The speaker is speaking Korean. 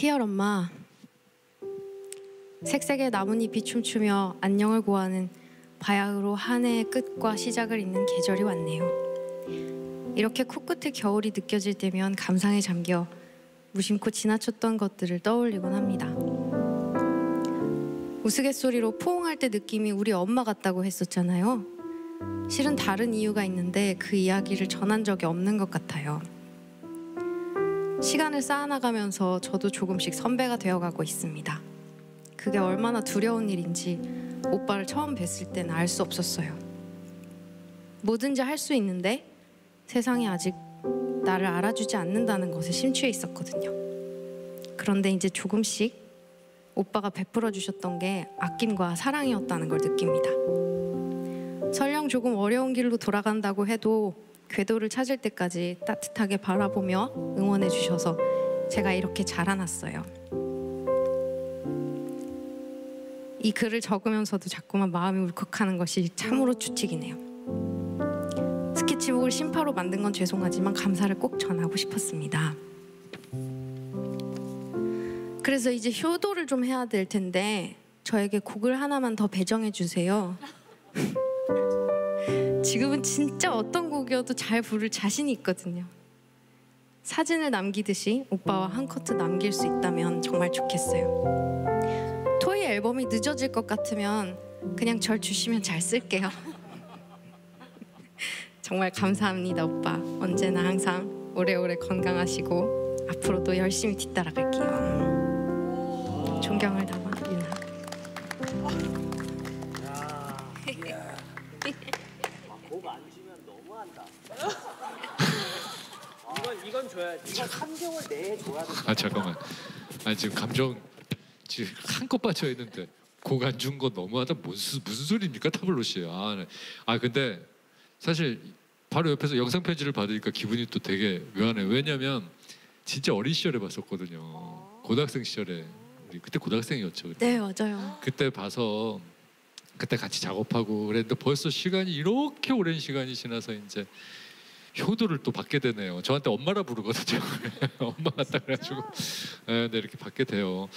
희열 엄마 색색의 나뭇잎이 춤추며 안녕을 고하는 바야흐로 한 해의 끝과 시작을 잇는 계절이 왔네요. 이렇게 코끝의 겨울이 느껴질 때면 감상에 잠겨 무심코 지나쳤던 것들을 떠올리곤 합니다. 우스갯소리로 포옹할 때 느낌이 우리 엄마 같다고 했었잖아요. 실은 다른 이유가 있는데 그 이야기를 전한 적이 없는 것 같아요. 시간을 쌓아나가면서 저도 조금씩 선배가 되어가고 있습니다. 그게 얼마나 두려운 일인지 오빠를 처음 뵀을 땐알수 없었어요. 뭐든지 할 수 있는데 세상이 아직 나를 알아주지 않는다는 것에 심취해 있었거든요. 그런데 이제 조금씩 오빠가 베풀어 주셨던 게 아낌과 사랑이었다는 걸 느낍니다. 설령 조금 어려운 길로 돌아간다고 해도 궤도를 찾을 때까지 따뜻하게 바라보며 응원해 주셔서 제가 이렇게 자라났어요. 이 글을 적으면서도 자꾸만 마음이 울컥하는 것이 참으로 주책이네요. 스케치북을 심파로 만든 건 죄송하지만 감사를 꼭 전하고 싶었습니다. 그래서 이제 효도를 좀 해야 될 텐데 저에게 곡을 하나만 더 배정해 주세요. 지금은 진짜 어떤 곡이어도 잘 부를 자신이 있거든요. 사진을 남기듯이 오빠와 한 커트 남길 수 있다면 정말 좋겠어요. 토이 앨범이 늦어질 것 같으면 그냥 절 주시면 잘 쓸게요. 정말 감사합니다, 오빠. 언제나 항상 오래오래 건강하시고 앞으로도 열심히 뒤따라갈게요. 존경을 담아 주면 너무한다. 이건 이건 줘야지. 이건 3개월 내에 줘야 돼. 아 잠깐만. 아 지금 감정 지금 한껏 빠져 있는데 곡안준거 너무하다. 무슨 무슨 소리입니까 타블로 씨. 아, 네. 아 근데 사실 바로 옆에서 영상 편지를 받으니까 기분이 또 되게 묘하네 요. 왜냐면 진짜 어린 시절에 봤었거든요. 고등학생 시절에 우리 그때 고등학생이었죠. 그때. 네, 맞아요. 그때 봐서 그때 같이 작업하고 그랬는데 벌써 시간이 이렇게 오랜 시간이 지나서 이제 효도를 또 받게 되네요. 저한테 엄마라 부르거든요. 엄마 같다 그래가지고 네, 네, 이렇게 받게 돼요.